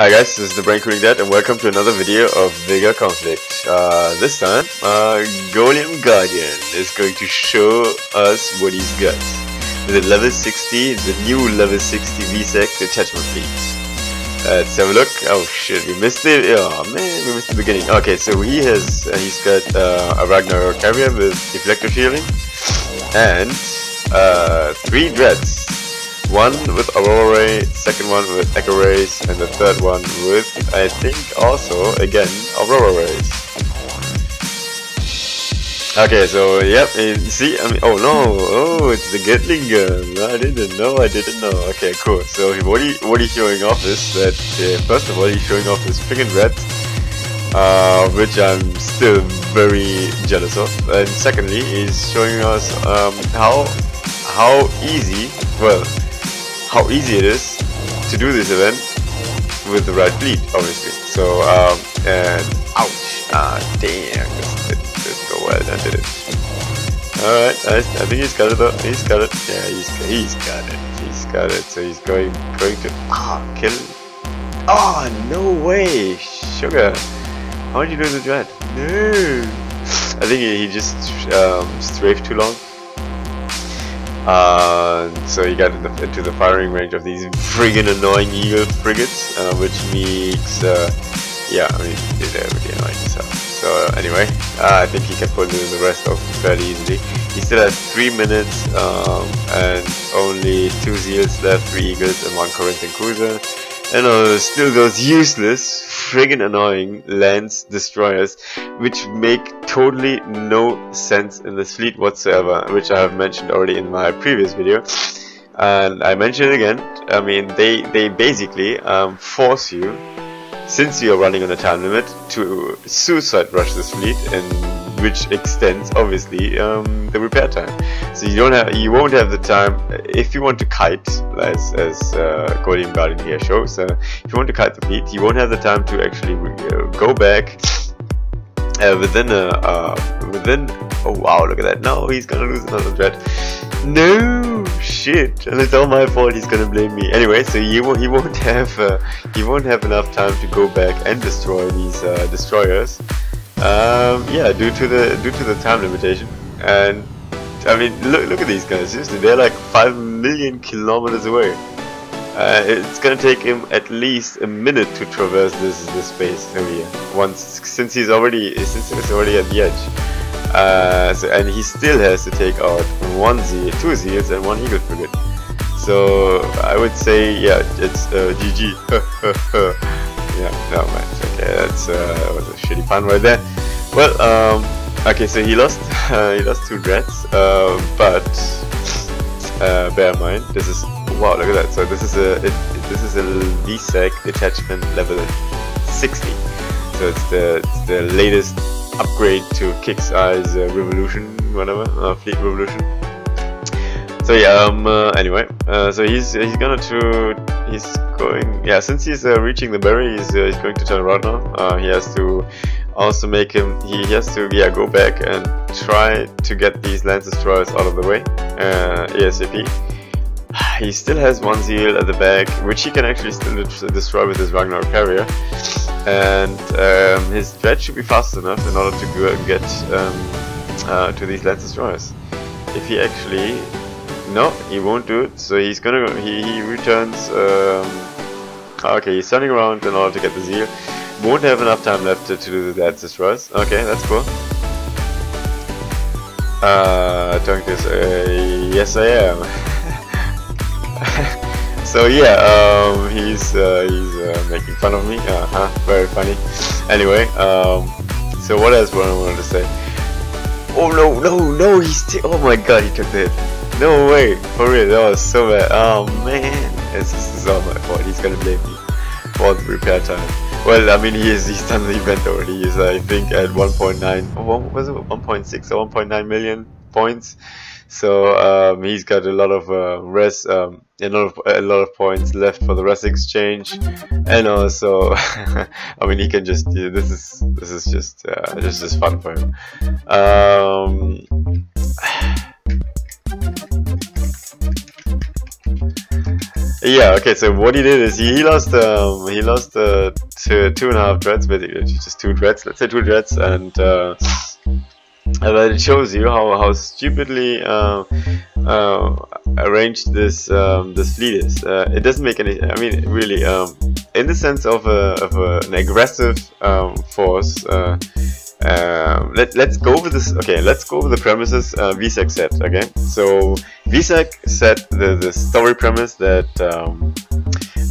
Hi guys, this is the Brain Cooling Dad and welcome to another video of Vega Conflict. Uh, this time, uh, Golem Guardian is going to show us what he's got. With a level 60, the new level 60 VSEC detachment fleet. Let's have a look. Oh shit, we missed it. Oh man, we missed the beginning. Okay, so he has, uh, he's got uh, a Ragnar carrier with deflector shielding and uh, three dreads one with Aurora Ray, second one with Echo Rays, and the third one with, I think, also, again, Aurora Rays. Okay, so, yep, see, I mean, oh no, oh, it's the Gatling gun, I didn't know, I didn't know, okay, cool, so what, he, what he's showing off is that, uh, first of all, he's showing off his friggin' red, uh, which I'm still very jealous of, and secondly, he's showing us um, how, how easy, well, how easy it is to do this event with the right fleet, obviously. So, um, and ouch, ah, damn, didn't go well, I did it. Alright, I, I think he's got it though, he's got it, yeah, he's, he's got it, he's got it, so he's going, going to, ah, kill, oh, no way, sugar, how did you do the dread? No, I think he, he just um, strafed too long. Uh, so he got into, into, the firing range of these friggin' annoying eagle frigates, uh, which makes, uh, yeah, I mean, they're really annoying so. So anyway, uh, I think he can pull in the rest off fairly easily. He still has 3 minutes um, and only 2 Zeals left, 3 Eagles and 1 Corinthian Cruiser. And uh, still those useless, friggin' annoying Lance destroyers, which make totally no sense in this fleet whatsoever, which I have mentioned already in my previous video. And I mention it again, I mean, they, they basically um, force you, since you are running on a time limit, to suicide rush this fleet and which extends obviously um, the repair time. So you don't have, you won't have the time if you want to kite, as as uh, Guardian here shows. Uh, if you want to kite the fleet, you won't have the time to actually uh, go back uh, within a uh, within. Oh wow, look at that! No, he's gonna lose another dread. No shit, and it's all my fault. He's gonna blame me anyway. So he won't he won't have uh, he won't have enough time to go back and destroy these uh, destroyers. Um, yeah, due to the due to the time limitation, and I mean, look look at these guys. Seriously, they're like five million kilometers away. Uh, it's gonna take him at least a minute to traverse this this space over here. Once since he's already since he's already at the edge. Uh, so, and he still has to take out one Z, two Zeals, and one Eagle frigate. So I would say, yeah, it's uh, GG. yeah, no man. Okay, that's uh, that was a shitty pun right there. Well, um, okay, so he lost uh, he lost two dreads, uh, but uh, bear in mind this is wow, look at that. So this is a it, this is a VSEC detachment level 60. So it's the it's the latest upgrade to KixEye's uh, Revolution, whatever, uh, Fleet Revolution. So yeah, um, anyway, so he's he's gonna to he's going yeah since he's reaching the berry he's, he's going to turn around now. He has to also make him he has to yeah go back and try to get these lance destroyers out of the way uh, ASAP. He still has one zeal at the back, which he can actually still destroy with his Ragnar carrier, and um, his dread should be fast enough in order to go get um, uh, to these lance destroyers. If he actually no, he won't do it. So he's gonna go, he he returns. Um, okay, he's turning around in order to get the zeal. Won't have enough time left to, to do the Lance destroyers. Okay, that's cool. Uh, Tonkis, uh, yes I am. so yeah, um, he's uh, he's uh, making fun of me. Uh huh, very funny. Anyway, um, so what else what I wanted to say? Oh no, no, no! He's oh my god, he took hit. No way, for real, that was so bad. Oh man, this is all my fault. He's gonna blame me for the repair time. Well, I mean, he is, he's done the event already. He's, I think, at 1.9, oh, was it 1.6 or 1.9 million points. So um, he's got a lot of uh, res, um, a lot of a lot of points left for the rest exchange, and also, I mean, he can just yeah, this is this is just uh, this is fun for him. Um, yeah, okay. So what he did is he, he lost um, he lost uh, two two and a half dreads, basically just two dreads. Let's say two dreads, and uh, but it shows you how how stupidly uh, uh, arranged this um, this fleet is. Uh, it doesn't make any. I mean, really, um, in the sense of a, of a, an aggressive um, force. Um, let, let's go over this okay let's go over the premises uh, VSEC set okay so VSEC set the, the story premise that um,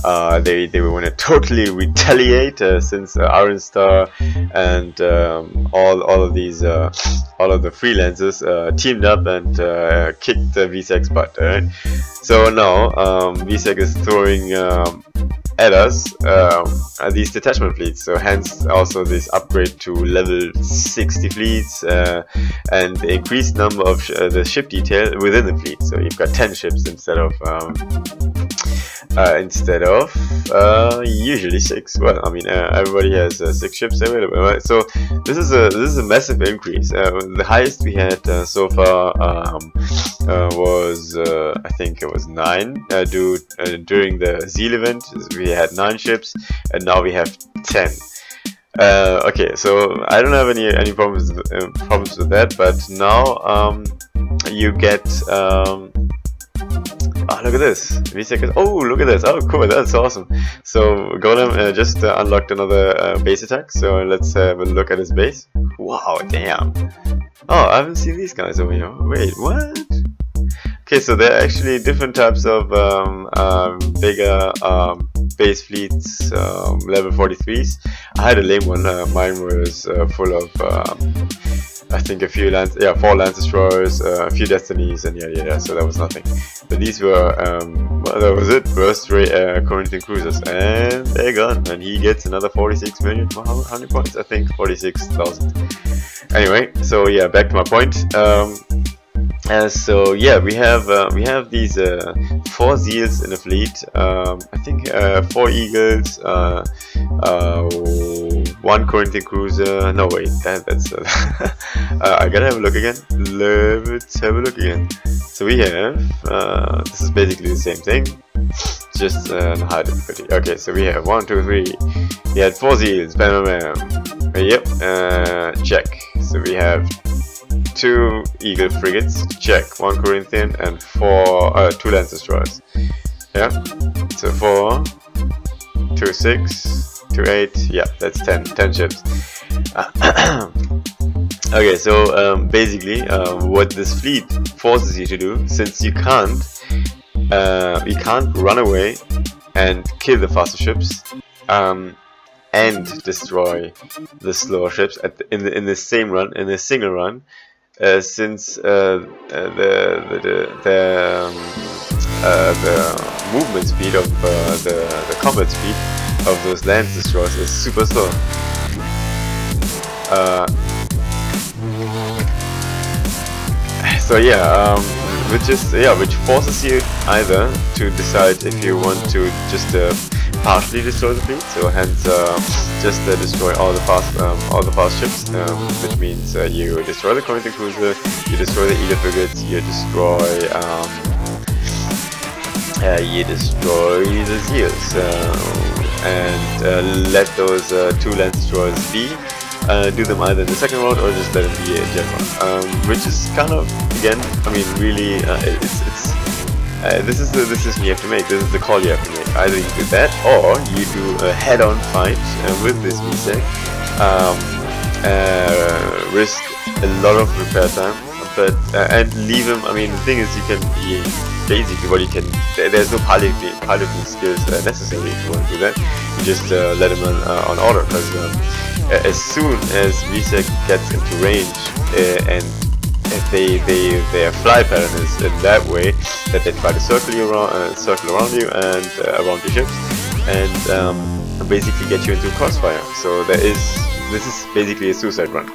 uh, they they want to totally retaliate uh, since uh, Iron Star and um, all all of these uh, all of the freelancers uh, teamed up and uh, kicked the VSEC's butt. Right? So now um, VSEC is throwing um, at us um, these detachment fleets. So hence also this upgrade to level 60 fleets uh, and the increased number of sh uh, the ship detail within the fleet. So you've got 10 ships instead of um, uh, instead of uh, usually six. Well, I mean, uh, everybody has uh, six ships available, right? So this is a this is a massive increase. Uh, the highest we had uh, so far um, was I think it was nine. do during the Zeal event, we had nine ships, and now we have ten. Okay, so I don't have any any problems problems with that, but now um, you get um, Oh, look at this. V seconds. Oh, look at this. Oh, cool. That's awesome. So, Golem uh, just uh, unlocked another uh, base attack. So, let's have a look at his base. Wow, damn. Oh, I haven't seen these guys over here. Wait, what? Okay, so there are actually different types of um, um, bigger um, base fleets, um, level 43s. I had a lame one. Uh, mine was uh, full of um, I think a few lands, yeah, four Lance Destroyers, uh, a few Destinies, and yeah, yeah, yeah. so that was nothing. But these were, um, well, that was it, first rate uh, Corinthian Cruisers, and they're gone, and he gets another 46 million, how, how many points? I think 46,000. Anyway, so yeah, back to my point. Um, uh, so yeah, we have uh, we have these uh, four Zeals in the fleet. Um, I think uh, four Eagles, uh, uh, one Corinthian cruiser. No wait, that, that's. I gotta have a look again. Let's have a look again. So we have. Uh, this is basically the same thing, just uh, high difficulty. Okay, so we have one, two, three. We had four Zeals. Bam, bam, bam. Yep. check. So we have two Eagle frigates, check, one Corinthian and four, uh, two Lance destroyers. Yeah, so four, two six, two eight, yeah, that's ten, ten ships. okay, so um, basically, uh, what this fleet forces you to do, since you can't, uh, you can't run away and kill the faster ships, um, and destroy the slower ships the, in the in the same run in a single run uh, since uh, uh, the the the, um, uh, the movement speed of uh, the the combat speed of those Lance Destroyers is super slow. so yeah, um, which is yeah, which forces you either to decide if you want to just partially destroy the fleet, so hence uh, just uh, destroy all the fast um, all the fast ships, um, which means uh, you destroy the Corinthian cruiser, you destroy the Eagle frigates, you destroy um, uh, you destroy the Zeals, uh, and uh, let those two Lance destroyers be. do them either in the second round or just let them be in general, um, which is kind of again, I mean, really, it's it's uh, this is the decision you have to make. This is the call you have to make. Either you do that, or you do a head-on fight uh, with this VSEC, um, uh, risk a lot of repair time, but uh, and leave him. I mean, the thing is, you can he, basically what you can. There's no piloting, piloting skills uh, necessary if you want to do that. You just uh, let him on, on order, because um, as soon as VSEC gets into range and they, they, their fly pattern is in that way that they try to circle you around, uh, circle around you and uh, around your ships, and um, basically get you into crossfire. So there is this is basically a suicide run.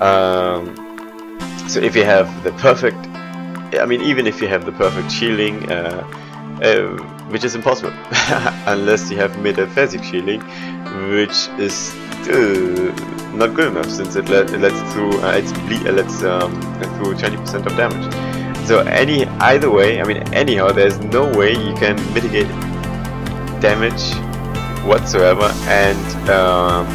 Um, so if you have the perfect, I mean, even if you have the perfect shielding, uh, uh which is impossible unless you have metaphasic shielding, which is not good enough since it, let, it lets through uh, uh, lets um, through 20% of damage. So any either way, I mean anyhow, there's no way you can mitigate damage whatsoever and um,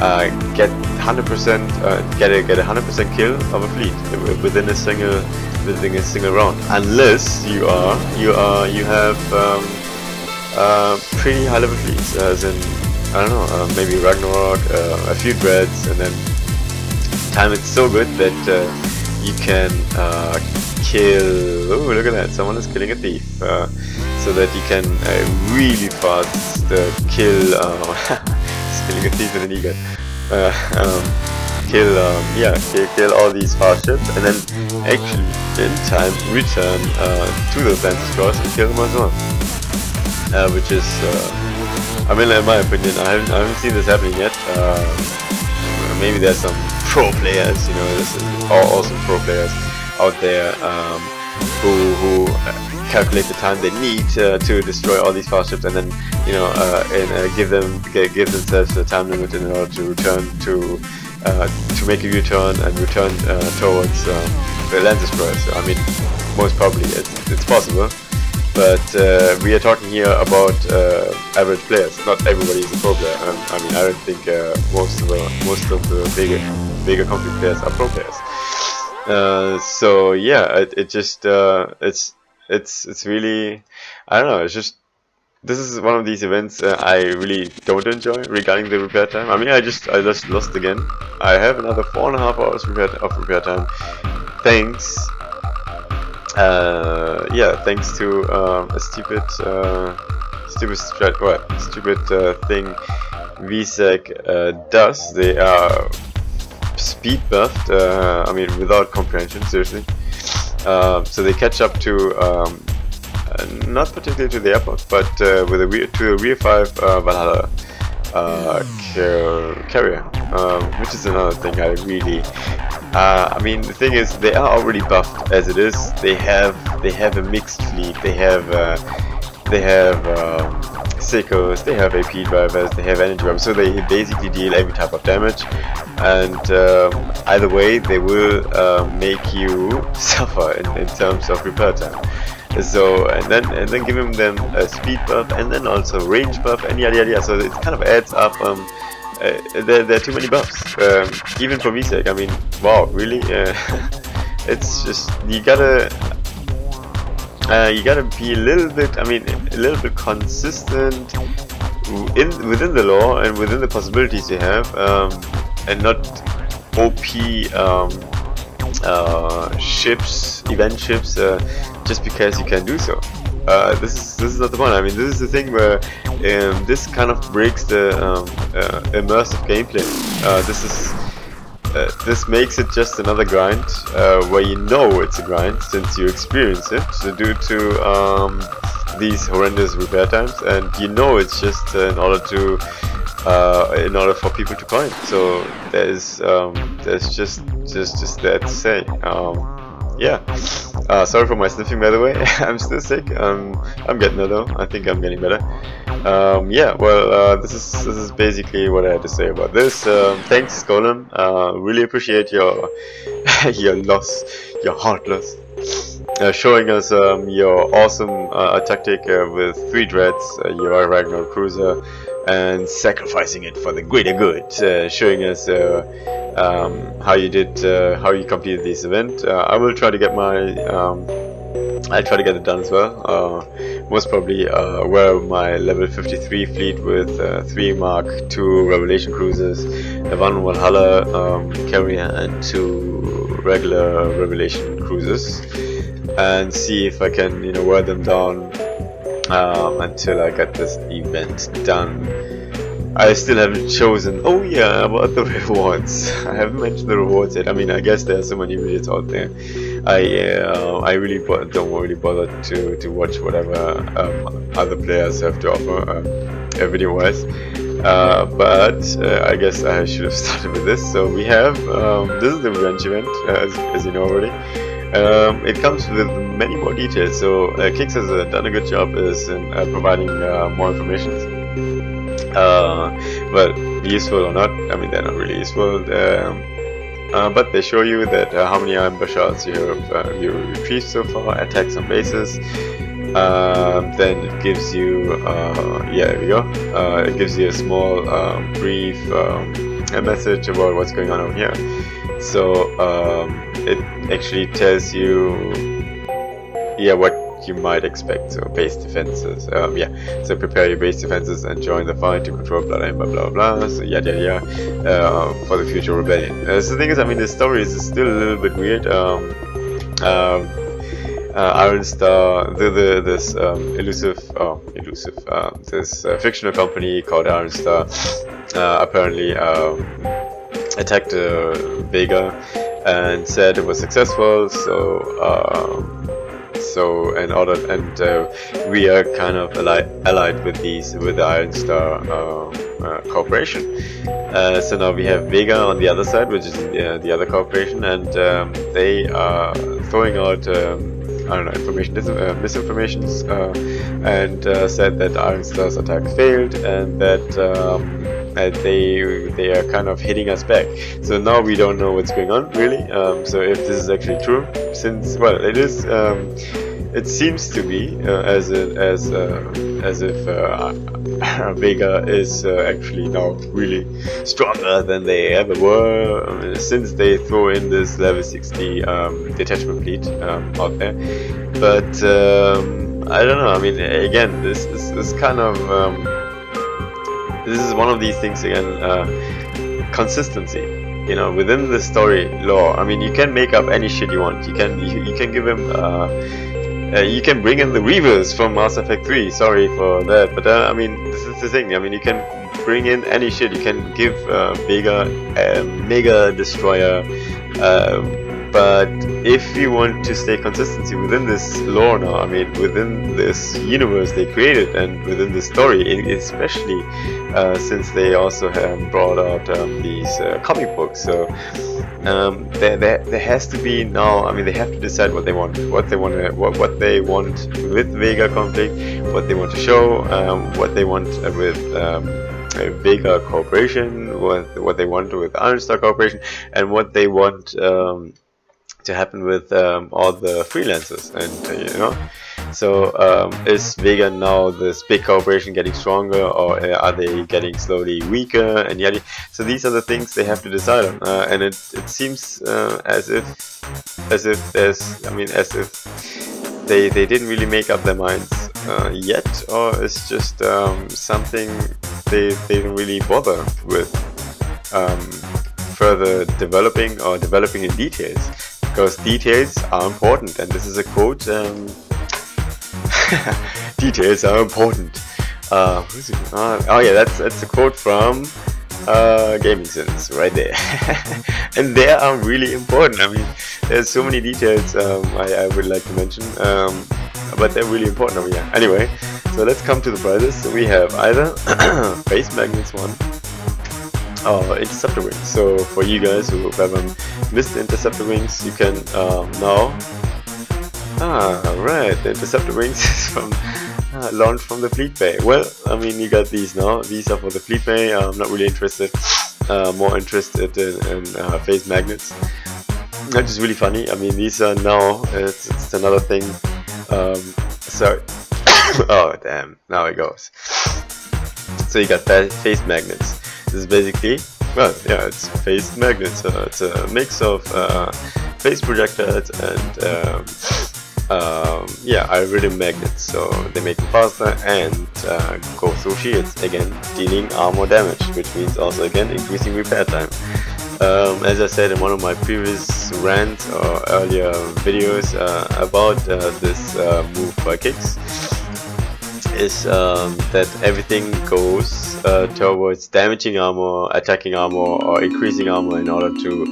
uh, get 100% uh, get a get a 100% kill of a fleet within a single within a single round, unless you are you are you have um, uh, pretty high level fleets, as in I don't know, uh, maybe Ragnarok, uh, a few dreads, and then time it's so good that uh, you can uh, kill. Oh, look at that! Someone is killing a thief, so that you can really fast kill. killing a thief with an eagle. Um, kill, um, yeah, kill, kill, all these fast ships, and then actually in time return uh, to the Lancer Scrolls and kill them as well. Uh, which is, uh, I mean, in my opinion, I haven't, I haven't seen this happening yet. Uh, maybe there's some pro players, you know, there's awesome pro players out there um, who, who calculate the time they need uh, to destroy all these fast ships and then you know uh, and uh, give them give themselves a time limit in order to return to to make a U-turn and return uh, towards uh, the Scrolls. So, I mean, most probably it's, it's possible, but we are talking here about average players. Not everybody is a pro player. Um, I mean, I don't think most of the most of the bigger bigger conflict players are pro players. Uh, so yeah, it, it just uh, it's it's it's really I don't know. It's just this is one of these events uh, I really don't enjoy regarding the repair time. I mean, I just I just lost again. I have another four and a half hours repair of repair time. Thanks. Uh, yeah, thanks to um, a stupid, uh, stupid what, stupid uh, thing VSEC uh, does. They are speed buffed. Uh, I mean, without comprehension, seriously. So they catch up to um, not particularly to the airport, but uh, with a to a rear 5 uh, Valhalla uh, car carrier, um, which is another thing I really. Uh, I mean, the thing is, they are already buffed as it is. They have they have a mixed fleet. They have uh, they have um, they have AP drivers, they have energy bombs, so they basically deal every type of damage. And um, either way, they will make you suffer in, in terms of repair time. So and then and then him them a speed buff and then also range buff and yada yada. yada. So it kind of adds up. Um, uh, there, there are too many buffs. Um, even for VSEC, I mean, wow, really? Uh, it's just you gotta uh, you gotta be a little bit. I mean, a little bit consistent in within the law and within the possibilities you have, um, and not OP um, uh, ships, event ships, uh, just because you can do so. Uh, this is this is not the point. I mean, this is the thing where um, this kind of breaks the um, uh, immersive gameplay. Uh, this is uh, this makes it just another grind where you know it's a grind since you experience it so due to um, these horrendous repair times, and you know it's just in order to uh, in order for people to coin. So there's um, there's just just just that to say. Yeah. Uh, sorry for my sniffing by the way. I'm still sick. Um, I'm getting there though. I think I'm getting better. Um, yeah. Well, uh, this is this is basically what I had to say about this. Um, thanks, Golem. Uh, really appreciate your your loss, your heart loss. Uh, showing us um, your awesome uh, tactic uh, with three dreads, uh, your Ragnar cruiser, and sacrificing it for the greater good, uh, showing us uh, um, how you did, uh, how you completed this event. Uh, I will try to get my, um, I'll try to get it done as well. Uh, most probably uh, wear my level 53 fleet with three Mark II Revelation cruisers, one Valhalla um, carrier, and two regular Revelation cruisers, and see if I can, you know, wear them down um, until I get this event done. I still haven't chosen. Oh yeah, about the rewards. I haven't mentioned the rewards yet. I mean, I guess there are so many videos out there. I uh, I really don't really bother to to watch whatever um, other players have to offer um, uh, video wise. Uh, but uh, I guess I should have started with this. So we have um, this is the revenge event, as, as you know already. Um, it comes with many more details, so uh, Kix has uh, done a good job is in uh, providing uh, more information. Uh, but useful or not, I mean they're not really useful. Um, uh, but they show you that uh, how many amber shards you have uh, you retrieved so far, attacks on bases. Um, then it gives you, uh, yeah, there we go. Uh, it gives you a small, um, brief um, a message about what's going on over here. So um, it actually tells you, yeah, what you might expect. So base defenses, um, yeah. So prepare your base defenses and join the fight to control blah blah blah blah. So yada yada yada uh, for the future rebellion. Uh, so the thing is, I mean, the story is still a little bit weird. Um, um, uh, Iron Star, the, the this um, elusive, oh, elusive, um, this uh, fictional company called Iron Star uh, apparently um, attacked uh, Vega and said it was successful. So um, so in order and uh, we are kind of allied, allied with these with the Iron Star uh, uh, corporation. Uh, so now we have Vega on the other side, which is the other corporation, and um, they are throwing out. Um, I don't know, information, uh, misinformations, uh, and uh, said that Iron Star's attack failed and that um, they they are kind of hitting us back. So now we don't know what's going on really. Um, so if this is actually true, since well, it is. Um, it seems to be uh, as it, as uh, as if uh, Vega is uh, actually now really stronger than they ever were I since they throw in this level 60 um, detachment fleet um, out there. But um, I don't know. I mean, again, this is this kind of um, this is one of these things again. Uh, consistency you know within the story lore i mean you can make up any shit you want. You can you, you can give him uh, uh, you can bring in the Reavers from Mass Effect 3, sorry for that, but uh, I mean, this is the thing, I mean, you can bring in any shit, you can give uh, Vega a Mega Destroyer, uh, but if you want to stay consistency within this lore now, I mean, within this universe they created and within the story, especially uh, since they also have brought out um, these uh, comic books, so um, there, there, there has to be now. I mean, they have to decide what they want, what they want, to, what, what they want with Vega conflict, what they want to show, um, what they want with um, Vega Corporation, what what they want with Iron Star Corporation, and what they want um, to happen with um, all the freelancers and uh, you know? So um, is Vega now this big corporation getting stronger or uh, are they getting slowly weaker and yet so these are the things they have to decide on uh, and it, it seems uh, as if as if there's I mean as if they, they didn't really make up their minds uh, yet or it's just um, something they, they didn't really bother with um, further developing or developing in details because details are important and this is a quote um, details are important. Uh, uh, oh yeah that's that's a quote from uh, Gaming Sense right there. And they are really important. I mean there's so many details um, I, I, would like to mention um, but they're really important over here. Anyway so let's come to the prizes. So we have either base magnets one uh, interceptor wings. So for you guys who haven't missed the interceptor wings, you can um, now. Ah, right, the interceptor wings is from uh, launched from the fleet bay. Well, I mean, you got these now. These are for the fleet bay. I'm not really interested. Uh, more interested in, in uh, phase magnets. Which is really funny. I mean, these are now. It's, it's another thing. Um, oh damn! Now it goes. So you got phase magnets. This is basically, well, yeah, it's phased magnets. Uh, it's a mix of uh, phase projectors and um, um, yeah, iridium magnets. So they make them faster and uh, go through shields, again dealing armor damage, which means also again increasing repair time. Um, as I said in one of my previous rants or earlier videos uh, about uh, this uh, move by Kix, is um, that everything goes uh, towards damaging armor, attacking armor, or increasing armor in order to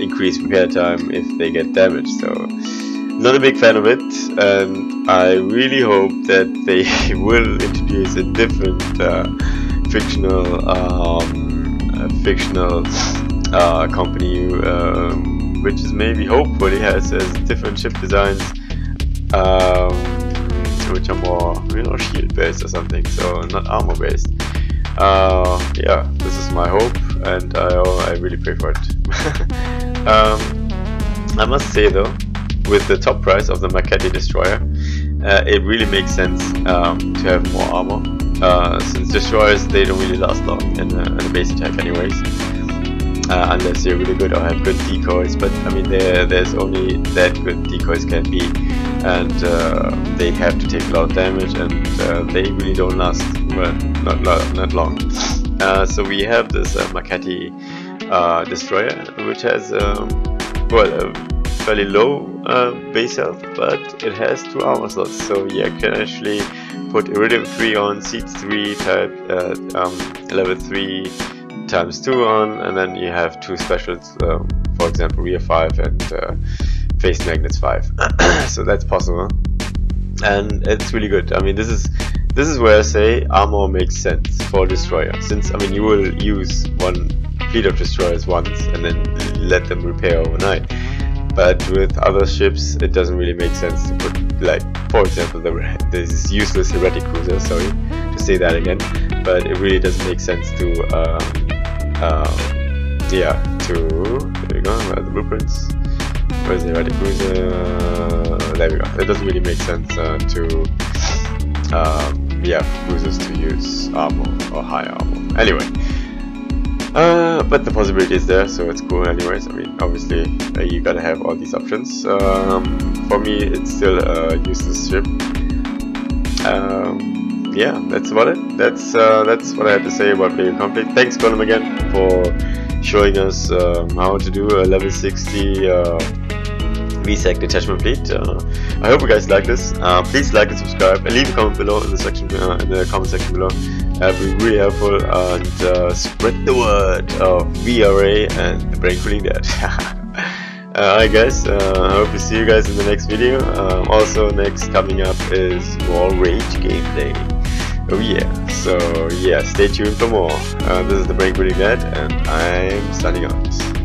increase repair time if they get damaged. So, not a big fan of it, and I really hope that they will introduce a different uh, fictional, um, fictional uh, company, um, which is maybe hopefully has, has different ship designs. Um, which are more, you know, shield based or something, so not armor based. Uh, yeah, this is my hope, and I, I really pray for it. Um, I must say though, with the top price of the Makati Destroyer, uh, it really makes sense um, to have more armor. Uh, since destroyers they don't really last long in a, in a base attack anyways. Uh, unless you're really good or have good decoys, but I mean there's only that good decoys can be and uh, they have to take a lot of damage and uh, they really don't last well, not, not, not long. Uh, so we have this uh, Makati uh, destroyer which has um, well a fairly low uh, base health but it has two armor slots so yeah can actually put Iridium 3 on, Seed 3 type um, level 3 times 2 on and then you have two specials um, for example rear 5 and phase magnets 5 so that's possible. And it's really good. I mean this is this is where I say armor makes sense for destroyer. Since I mean you will use one fleet of destroyers once and then let them repair overnight. But with other ships it doesn't really make sense to put like for example the, this useless heretic cruiser sorry to say that again. But it really doesn't make sense to um, um, yeah to there we go the blueprints where's the heretic cruiser there we go it doesn't really make sense uh, to um, yeah cruisers to use armor or high armor anyway uh, but the possibility is there, so it's cool anyways. I mean, obviously, uh, you gotta have all these options. Um, for me, it's still a useless ship. Um, yeah, that's about it. That's uh, that's what I have to say about Vega Conflict. Thanks, Golem, again, for showing us um, how to do a level 60 uh, detachment fleet. Uh, I hope you guys like this. Uh, please like and subscribe, and leave a comment below in the section uh, in the comment section below. That'd be really helpful, and uh, spread the word of VRA and the Brain Cooling Dad. Alright guys, uh, I hope to see you guys in the next video. Um, also next coming up is more Rage gameplay. Oh yeah, so yeah, stay tuned for more. Uh, this is the Brain Cooling Dad and I'm signing out.